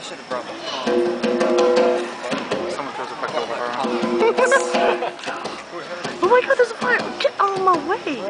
I should have brought my phone. Someone throws a back over her. oh my god, there's a fire! Get out of my way!